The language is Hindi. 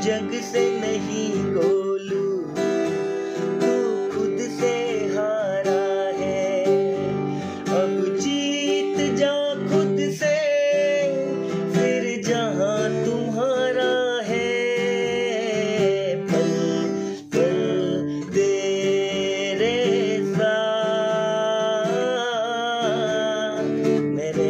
जग से नहीं गोलू, तू खुद से हारा है। अब जीत जा खुद से, फिर जहाँ तुम्हारा है। पल पल तेरे सा मेरे